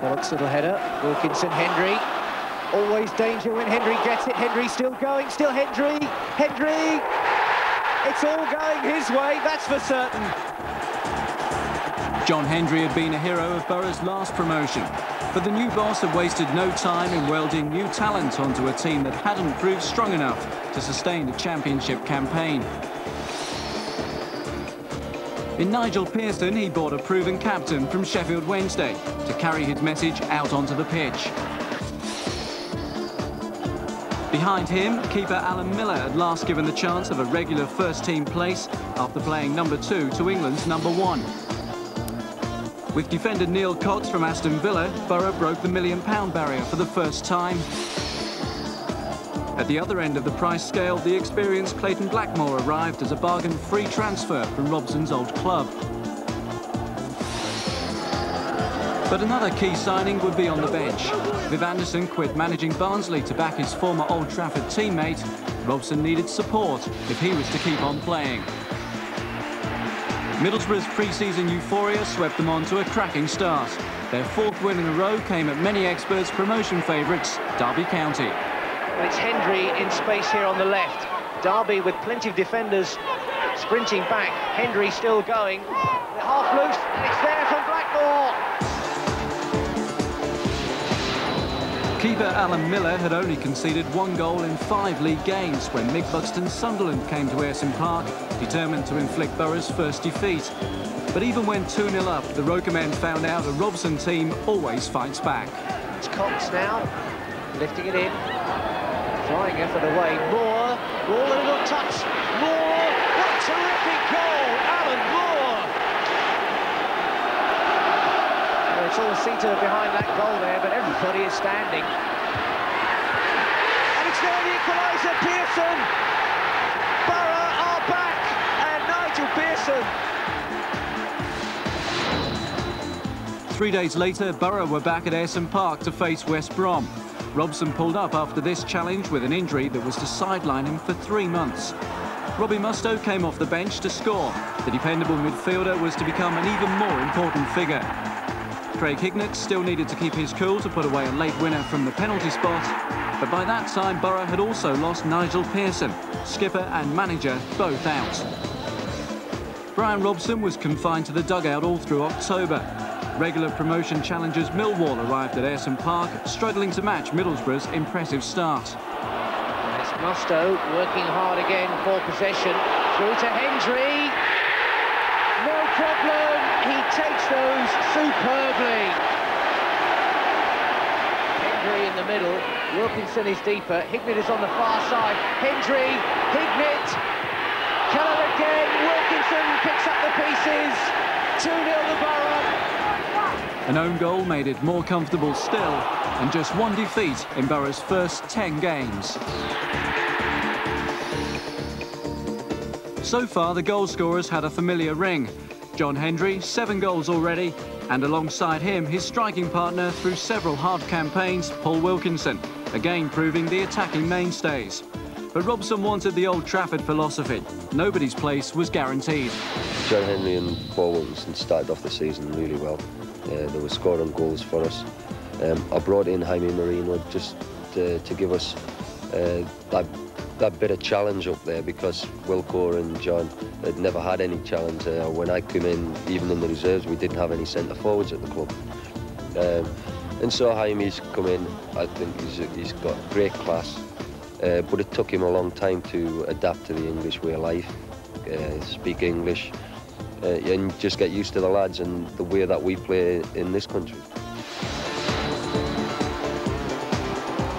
Pollock's little header, Wilkinson, Hendrie. Always danger when Hendrie gets it. Hendrie still going, still Hendrie, Hendrie. It's all going his way, that's for certain. John Hendrie had been a hero of Borough's last promotion, but the new boss had wasted no time in welding new talent onto a team that hadn't proved strong enough to sustain a championship campaign. In Nigel Pearson, he bought a proven captain from Sheffield Wednesday to carry his message out onto the pitch. Behind him, keeper Alan Miller had last given the chance of a regular first-team place after playing number two to England's number one. With defender Neil Cox from Aston Villa, Borough broke the million-pound barrier for the first time. At the other end of the price scale, the experienced Clayton Blackmore arrived as a bargain-free transfer from Robson's old club. But another key signing would be on the bench. Viv Anderson quit managing Barnsley to back his former Old Trafford teammate. Robson needed support if he was to keep on playing. Middlesbrough's pre-season euphoria swept them on to a cracking start. Their fourth win in a row came at many experts' promotion favourites, Derby County. Well, it's Hendrie in space here on the left. Derby with plenty of defenders sprinting back. Hendrie still going. Half loose, and it's there from Blackmore. Keeper Alan Miller had only conceded one goal in five league games when Mick Sunderland came to Ayresome Park, determined to inflict Borough's first defeat. But even when 2-0 up, the Roker men found out a Robson team always fights back. It's Cox now, lifting it in, flying effort away. Moore, Moore a little touch. Moore, what a terrific goal, Alan Moore. Well, it's all Sita behind that goal there, but everybody is standing. And it's there the equaliser, Pearson. Borough are back, and Nigel Pearson Three days later, Borough were back at Ayresome Park to face West Brom. Robson pulled up after this challenge with an injury that was to sideline him for three months. Robbie Mustoe came off the bench to score. The dependable midfielder was to become an even more important figure. Craig Hignett still needed to keep his cool to put away a late winner from the penalty spot. But by that time, Borough had also lost Nigel Pearson, skipper and manager, both out. Brian Robson was confined to the dugout all through October. Regular promotion challengers Millwall arrived at Ayresome Park, struggling to match Middlesbrough's impressive start. It's Mustoe working hard again for possession. Through to Hendrie. No problem. He takes those superbly. Hendrie in the middle. Wilkinson is deeper. Hignett is on the far side. Hendrie. Hignett. Keller again. Wilkinson picks up the pieces. 2-0 the Borough. An own goal made it more comfortable still, and just one defeat in Borough's first 10 games. So far, the goal scorers had a familiar ring. John Hendrie, seven goals already, and alongside him, his striking partner through several hard campaigns, Paul Wilkinson, again proving the attacking mainstays. But Robson wanted the Old Trafford philosophy. Nobody's place was guaranteed. John Hendrie and Paul Wilkinson started off the season really well. Uh, they were scoring goals for us. Um, I brought in Jaime Moreno just to, to give us uh, that that bit of challenge up there because Wilco and John had never had any challenge. Uh, when I came in, even in the reserves, we didn't have any centre forwards at the club. Um, and so Jaime's come in. I think he's, he's got great class, uh, but it took him a long time to adapt to the English way of life, uh, speak English, uh, and just get used to the lads and the way that we play in this country.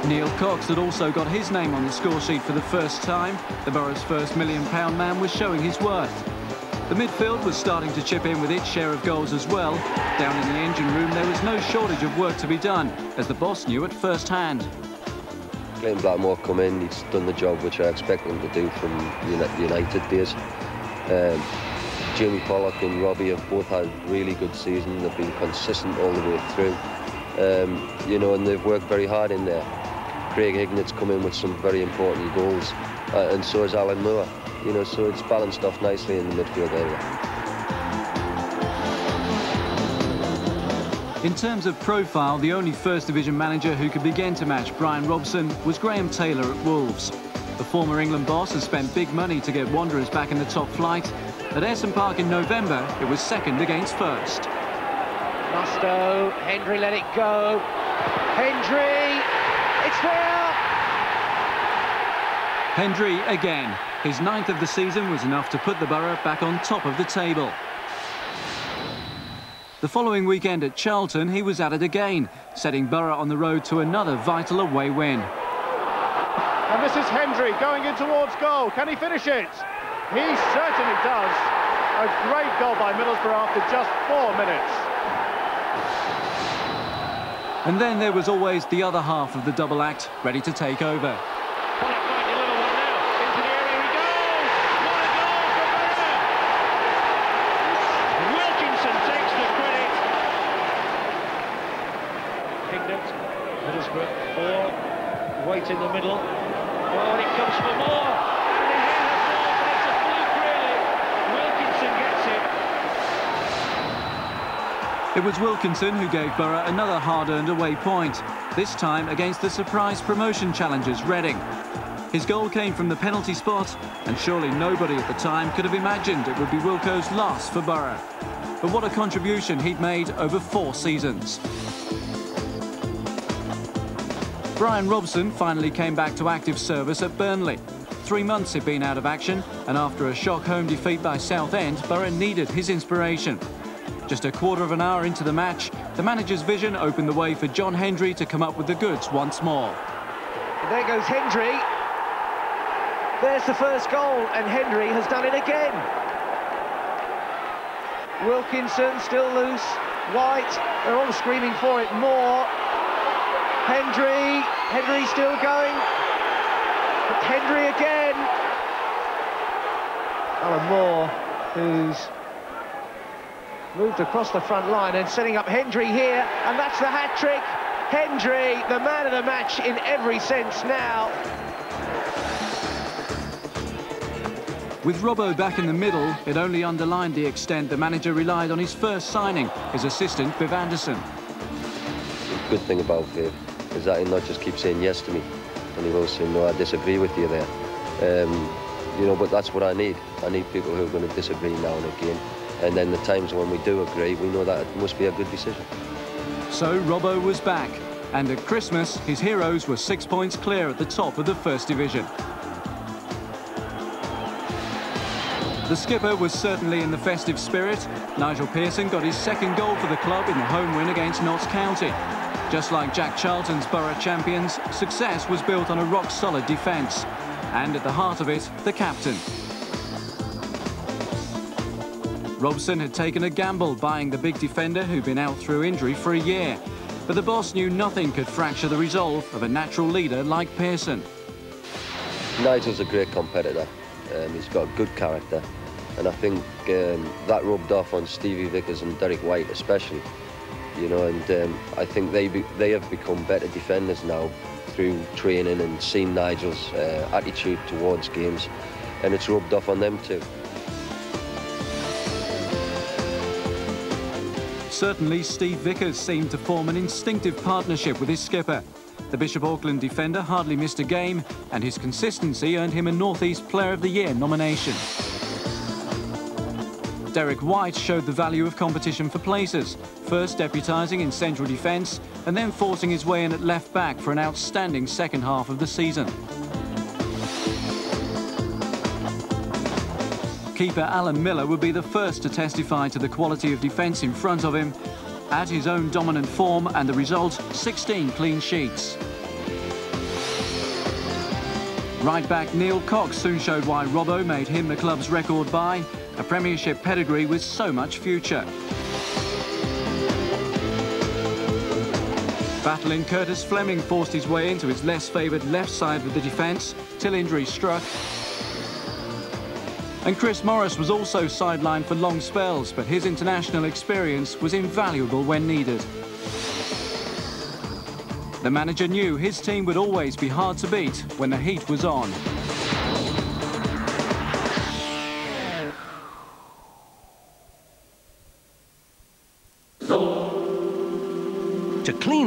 Neil Cox had also got his name on the score sheet for the first time. The Borough's first million-pound man was showing his worth. The midfield was starting to chip in with its share of goals as well. Down in the engine room, there was no shortage of work to be done, as the boss knew at first hand. Clayton Blackmore come in, he's done the job which I expect him to do from United days. Um, Jamie Pollock and Robbie have both had really good seasons. They've been consistent all the way through. Um, you know, and they've worked very hard in there. Craig Hignett's come in with some very important goals, uh, and so has Alan Moore. You know, so it's balanced off nicely in the midfield area. In terms of profile, the only First Division manager who could begin to match Brian Robson was Graham Taylor at Wolves. The former England boss has spent big money to get Wanderers back in the top flight. At Ayresome Park in November, it was second against first. Mustoe, Hendrie let it go. Hendrie, it's there! Hendrie again. His ninth of the season was enough to put the Borough back on top of the table. The following weekend at Charlton, he was at it again, setting Borough on the road to another vital away win. And this is Hendrie going in towards goal. Can he finish it? He certainly does. A great goal by Middlesbrough after just four minutes. And then there was always the other half of the double act, ready to take over. Middlesbrough, four, wait in the middle, it comes for more. It was Wilkinson who gave Borough another hard-earned away point, this time against the surprise promotion challengers Reading. His goal came from the penalty spot, and surely nobody at the time could have imagined it would be Wilco's last for Borough. But what a contribution he'd made over four seasons. Brian Robson finally came back to active service at Burnley. Three months he'd been out of action, and after a shock home defeat by Southend, Borough needed his inspiration. Just a quarter of an hour into the match, the manager's vision opened the way for John Hendrie to come up with the goods once more. There goes Hendrie. There's the first goal, and Hendrie has done it again. Wilkinson still loose. White, they're all screaming for it more. Hendrie, Hendrie still going. Hendrie again. Alan Moore, who's moved across the front line and setting up Hendrie here, and that's the hat-trick. Hendrie, the man of the match in every sense now. With Robbo back in the middle, it only underlined the extent the manager relied on his first signing, his assistant, Viv Anderson. The good thing about Viv is that he'll not just keep saying yes to me, and he will say, no, I disagree with you there. Um, you know, but that's what I need. I need people who are going to disagree now and again. And then the times when we do agree, we know that it must be a good decision. So Robbo was back. And at Christmas, his heroes were six points clear at the top of the First Division. The skipper was certainly in the festive spirit. Nigel Pearson got his second goal for the club in the home win against Notts County. Just like Jack Charlton's Borough champions, success was built on a rock-solid defence. And at the heart of it, the captain. Robson had taken a gamble buying the big defender who'd been out through injury for a year. But the boss knew nothing could fracture the resolve of a natural leader like Pearson. Nigel's a great competitor. Um, he's got a good character. And I think um, that rubbed off on Stevie Vickers and Derek Whyte especially you know, and um, I think they be, they have become better defenders now through training and seeing Nigel's uh, attitude towards games, and it's rubbed off on them too. Certainly, Steve Vickers seemed to form an instinctive partnership with his skipper. The Bishop Auckland defender hardly missed a game, and his consistency earned him a North East Player of the Year nomination. Derek Whyte showed the value of competition for places, first deputising in central defence and then forcing his way in at left back for an outstanding second half of the season. Keeper Alan Miller would be the first to testify to the quality of defence in front of him. At his own dominant form and the result, 16 clean sheets. Right back Neil Cox soon showed why Robbo made him the club's record buy a Premiership pedigree with so much future. Battling Curtis Fleming forced his way into his less favoured left side with the defence till injury struck. And Chris Morris was also sidelined for long spells, but his international experience was invaluable when needed. The manager knew his team would always be hard to beat when the heat was on.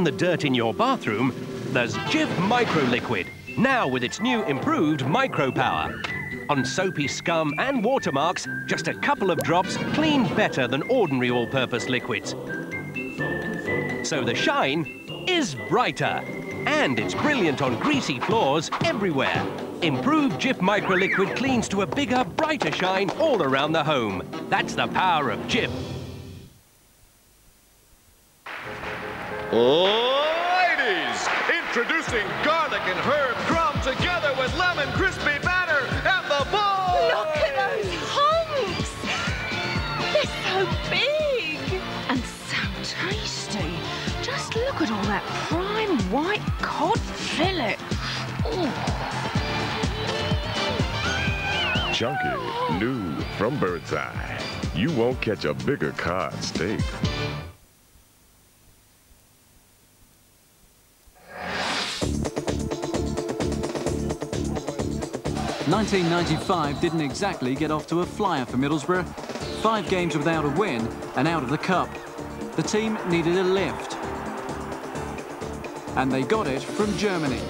The dirt in your bathroom, there's Jif Micro Liquid, now with its new improved micro power. On soapy scum and watermarks, just a couple of drops clean better than ordinary all-purpose liquids. So the shine is brighter. And it's brilliant on greasy floors everywhere. Improved Jif Micro Liquid cleans to a bigger, brighter shine all around the home. That's the power of Jif. Ladies, introducing garlic and herb crumb together with lemon crispy batter and the ball. Look at those hunks! They're so big and so tasty. Just look at all that prime white cod fillet. Ooh. Chunky, new from Birdseye. You won't catch a bigger cod steak. 1995 didn't exactly get off to a flyer for Middlesbrough. Five games without a win and out of the cup. The team needed a lift. And they got it from Germany.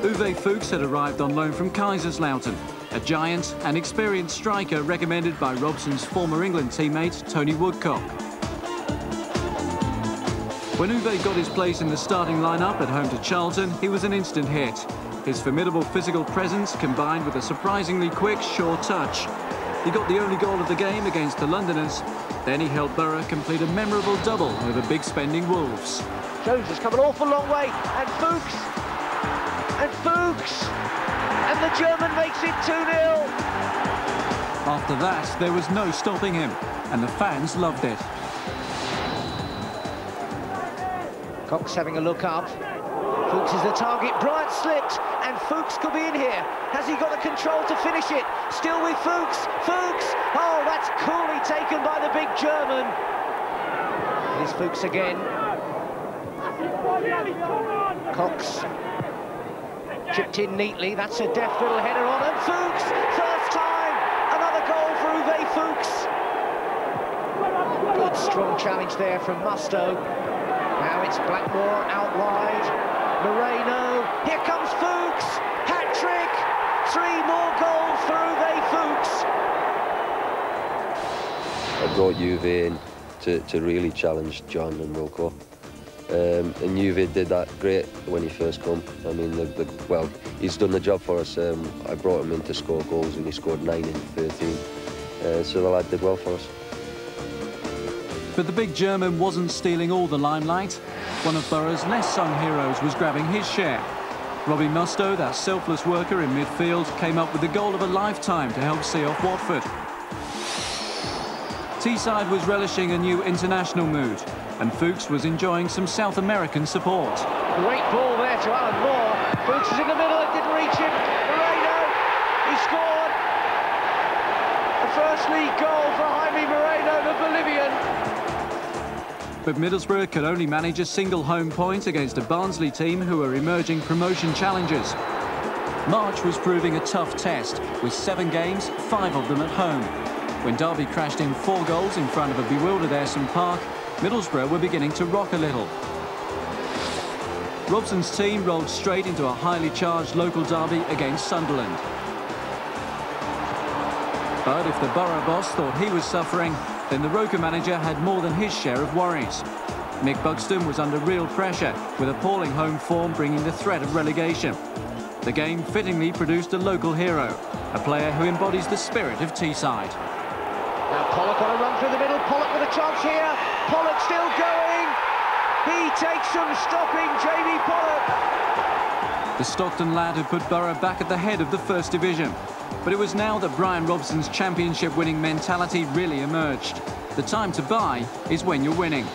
Uwe Fuchs had arrived on loan from Kaiserslautern, a giant and experienced striker recommended by Robson's former England teammate Tony Woodcock. When Uwe got his place in the starting lineup at home to Charlton, he was an instant hit. His formidable physical presence combined with a surprisingly quick, sure touch. He got the only goal of the game against the Londoners. Then he helped Borough complete a memorable double over big spending Wolves. Jones has come an awful long way, and Fuchs, and Fuchs, and the German makes it 2-0. After that, there was no stopping him, and the fans loved it. Cox having a look up. Fuchs is the target. Bryant slipped, Fuchs could be in here. Has he got the control to finish it? Still with Fuchs. Fuchs. Oh, that's coolly taken by the big German. Here's Fuchs again. Cox chipped in neatly. That's a deft little header on, and Fuchs, first time, another goal for Uwe Fuchs. Good strong challenge there from Mustoe. Now it's Blackmore out wide. Moreno, here comes Fuchs, hat-trick, three more goals for Uwe Fuchs. I brought Uwe in to, to really challenge John and Wilco. Um, and Uwe did that great when he first come. I mean, the, the, well, he's done the job for us. Um, I brought him in to score goals and he scored 9 in 13. Uh, so the lad did well for us. But the big German wasn't stealing all the limelight. One of Borough's less sung heroes was grabbing his share. Robbie Mustoe, that selfless worker in midfield, came up with the goal of a lifetime to help see off Watford. Teesside was relishing a new international mood, and Fuchs was enjoying some South American support. Great ball there to Alan Moore. Fuchs is in the middle, it didn't reach him. Moreno, he scored. The first league goal for Jaime Moreno, the Bolivian. But Middlesbrough could only manage a single home point against a Barnsley team who were emerging promotion challengers. March was proving a tough test, with seven games, five of them at home. When Derby crashed in four goals in front of a bewildered Ayresome Park, Middlesbrough were beginning to rock a little. Robson's team rolled straight into a highly charged local derby against Sunderland. But if the Borough boss thought he was suffering, then the Roker manager had more than his share of worries. Mick Buxton was under real pressure, with appalling home form bringing the threat of relegation. The game fittingly produced a local hero, a player who embodies the spirit of Teesside. Now Pollock on a run through the middle, Pollock with a chance here, Pollock still going, he takes some stopping, Jamie Pollock. The Stockton lad had put Borough back at the head of the First Division. But it was now that Brian Robson's championship-winning mentality really emerged. The time to buy is when you're winning.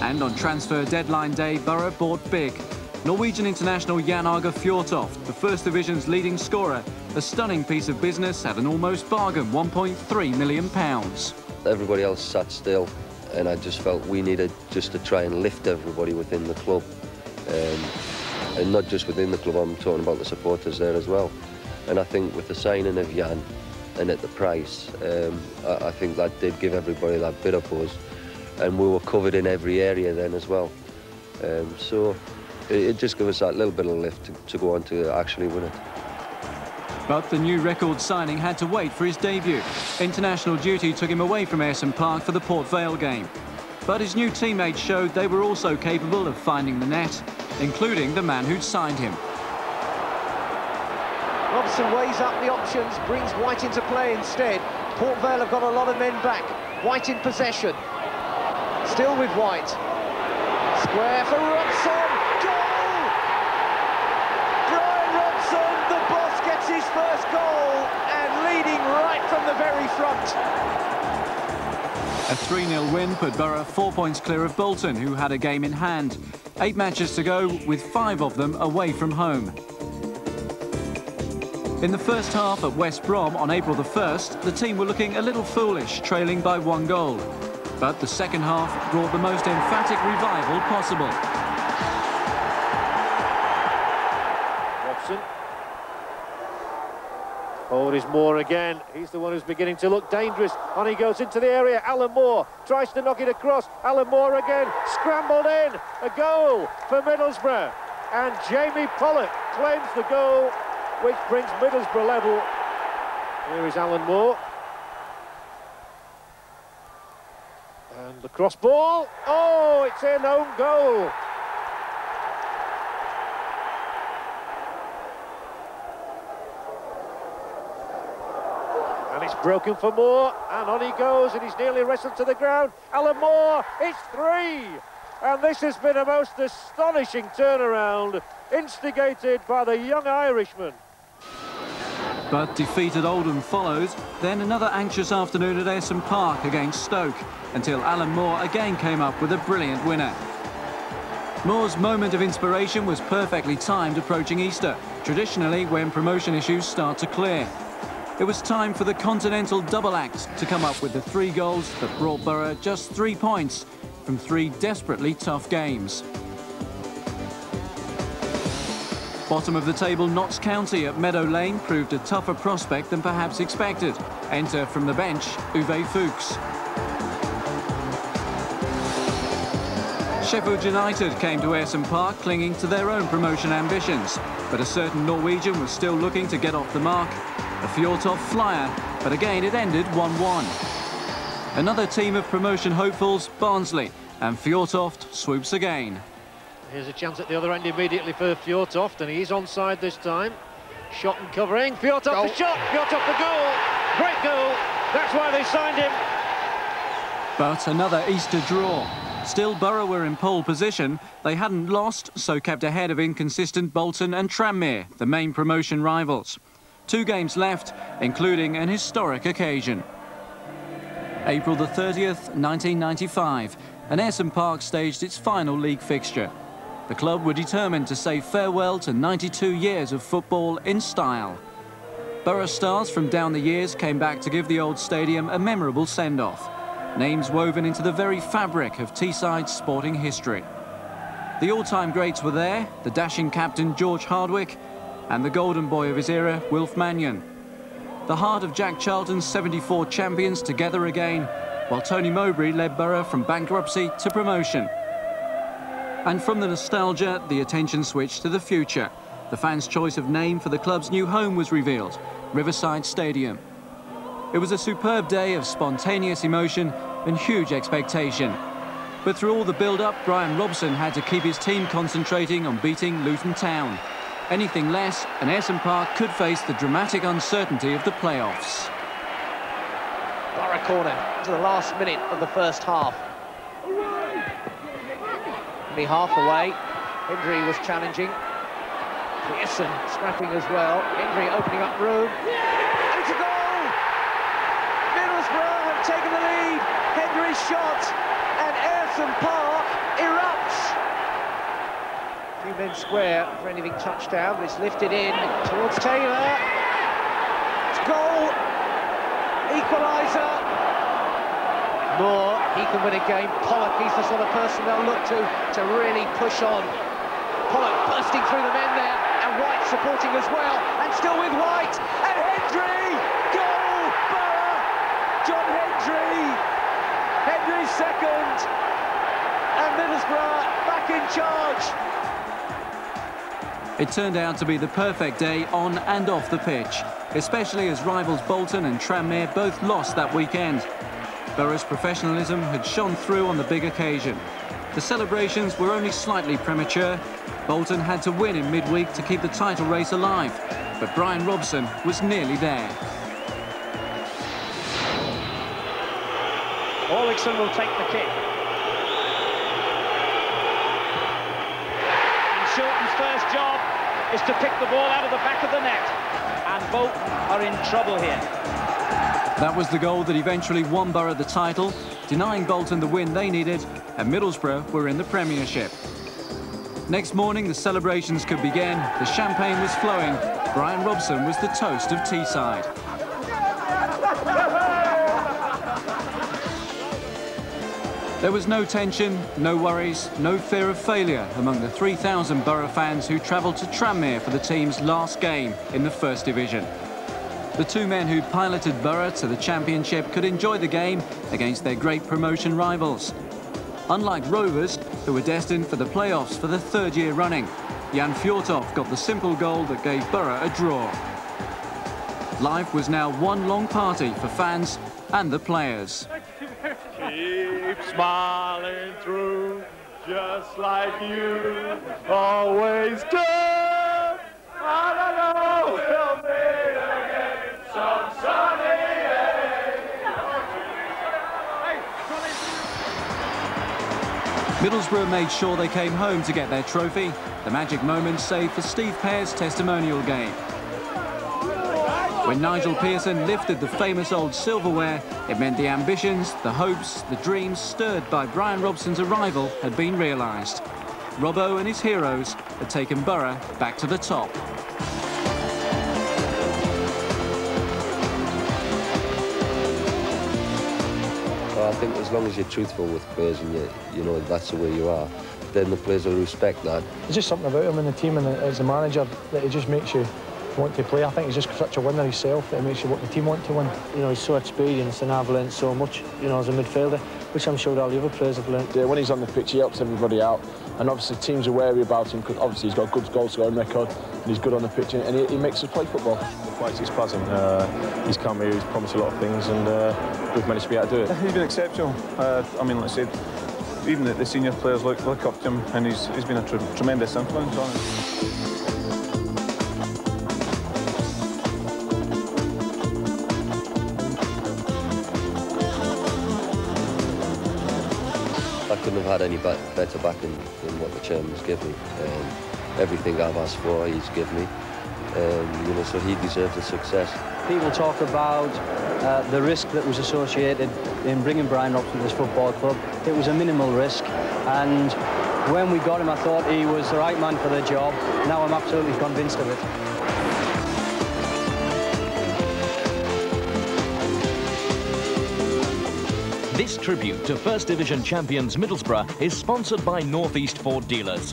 And on transfer deadline day, Borough bought big. Norwegian international Jan Åge Fjørtoft, the First Division's leading scorer, a stunning piece of business at an almost bargain £1.3 million. Everybody else sat still, and I just felt we needed just to try and lift everybody within the club. Um, and not just within the club, I'm talking about the supporters there as well. And I think with the signing of Jan and at the price, um, I, I, think that did give everybody that bit of buzz. And we were covered in every area then as well. Um, so it, it just gave us that little bit of lift to, to go on to actually win it. But the new record signing had to wait for his debut. International duty took him away from Ayresome Park for the Port Vale game. But his new teammates showed they were also capable of finding the net, including the man who'd signed him. Robson weighs up the options, brings Whyte into play instead. Port Vale have got a lot of men back. Whyte in possession. Still with Whyte. Square for Robson. Goal! Brian Robson, the boss, gets his first goal and leading right from the very front. A 3-0 win put Borough four points clear of Bolton, who had a game in hand. Eight matches to go, with five of them away from home. In the first half at West Brom on April the 1st, the team were looking a little foolish, trailing by one goal. But the second half brought the most emphatic revival possible. It is Moore again. He's the one who's beginning to look dangerous. On he goes into the area. Alan Moore tries to knock it across. Alan Moore again. Scrambled in. A goal for Middlesbrough. And Jamie Pollock claims the goal, which brings Middlesbrough level. Here is Alan Moore. And the cross ball. Oh, it's in own goal. It's broken for Moore, and on he goes, and he's nearly wrestled to the ground. Alan Moore, it's three! And this has been a most astonishing turnaround, instigated by the young Irishman. But defeated Oldham follows, then another anxious afternoon at Ayresome Park against Stoke, until Alan Moore again came up with a brilliant winner. Moore's moment of inspiration was perfectly timed approaching Easter, traditionally when promotion issues start to clear. It was time for the continental double act to come up with the three goals that brought Borough just three points from three desperately tough games. Bottom of the table, Notts County at Meadow Lane proved a tougher prospect than perhaps expected. Enter from the bench, Uwe Fuchs. Sheffield United came to Ayresome Park clinging to their own promotion ambitions, but a certain Norwegian was still looking to get off the mark. A Fjortoft flyer, but again it ended 1-1. Another team of promotion hopefuls, Barnsley, and Fjortoft swoops again. Here's a chance at the other end immediately for Fjortoft, and he's onside this time. Shot and covering. Fjortoft Goal. the shot. Fjortoft the goal. Great goal. That's why they signed him. But another Easter draw. Still, Borough were in pole position. They hadn't lost, so kept ahead of inconsistent Bolton and Tranmere, the main promotion rivals. Two games left, including an historic occasion. April the 30th, 1995, and Ayresome Park staged its final league fixture. The club were determined to say farewell to 92 years of football in style. Borough stars from down the years came back to give the old stadium a memorable send-off. Names woven into the very fabric of Teesside's sporting history. The all-time greats were there, the dashing captain George Hardwick and the golden boy of his era, Wilf Mannion. The heart of Jack Charlton's 74 champions together again, while Tony Mowbray led Borough from bankruptcy to promotion. And from the nostalgia, the attention switched to the future. The fans' choice of name for the club's new home was revealed, Riverside Stadium. It was a superb day of spontaneous emotion and huge expectation. But through all the build-up, Brian Robson had to keep his team concentrating on beating Luton Town. Anything less, and Ayresome Park could face the dramatic uncertainty of the playoffs. Borough corner to the last minute of the first half. Only half away. Hendrie was challenging. Pearson scrapping as well. Hendrie opening up room. It's a goal! Middlesbrough have taken the lead. Hendrie's shot, and Ayresome Park Few square for anything touchdown, but it's lifted in towards Taylor. It's goal. Equaliser. Moore, he can win a game. Pollock, he's the sort of person they'll look to to really push on. Pollock bursting through the men there, and Whyte supporting as well, and still with Whyte, and Hendrie! Goal! Borough! John Hendrie! Hendrie's second, and Middlesbrough back in charge. It turned out to be the perfect day on and off the pitch, especially as rivals Bolton and Tranmere both lost that weekend. Borough's professionalism had shone through on the big occasion. The celebrations were only slightly premature. Bolton had to win in midweek to keep the title race alive, but Brian Robson was nearly there. Orlickson will take the kick. And Shilton's first job is to pick the ball out of the back of the net. And Bolton are in trouble here. That was the goal that eventually won Borough the title, denying Bolton the win they needed, and Middlesbrough were in the Premiership. Next morning, the celebrations could begin. The champagne was flowing. Brian Robson was the toast of Teesside. There was no tension, no worries, no fear of failure among the 3,000 Borough fans who travelled to Tranmere for the team's last game in the First Division. The two men who piloted Borough to the Championship could enjoy the game against their great promotion rivals. Unlike Rovers, who were destined for the playoffs for the third year running, Jan Fjortoft got the simple goal that gave Borough a draw. Life was now one long party for fans and the players. Keep smiling through, just like you always do. I don't know, we'll meet again some sunny Middlesbrough made sure they came home to get their trophy. The magic moment saved for Steve Pears' testimonial game. When Nigel Pearson lifted the famous old silverware, it meant the ambitions, the hopes, the dreams stirred by Brian Robson's arrival had been realised. Robbo and his heroes had taken Borough back to the top. I think as long as you're truthful with players and you, you know that's the way you are, then the players will respect that. There's just something about him in the team and as a manager that he just makes you want to play. I think he's just such a winner himself that it makes you want the team want to win. You know, he's so experienced and I've learned so much, you know, as a midfielder, which I'm sure all the other players have learned. Yeah, when he's on the pitch, he helps everybody out. And obviously teams are wary about him because obviously he's got a good goal scoring record and he's good on the pitch and he, he makes us play football. Quite he's pleasant. Uh, he's come here, he's promised a lot of things and uh, we've managed to be able to do it. He's been exceptional. Uh, I mean, like I said, even the, the senior players look, look up to him and he's, he's been a tr tremendous influence on him. couldn't have had any better backing than what the chairman's given me. Um, everything I've asked for, he's given me. Um, you know, so he deserves the success. People talk about uh, the risk that was associated in bringing Brian Robson to this football club. It was a minimal risk, and when we got him, I thought he was the right man for the job. Now I'm absolutely convinced of it. This tribute to First Division champions Middlesbrough is sponsored by Northeast Ford Dealers.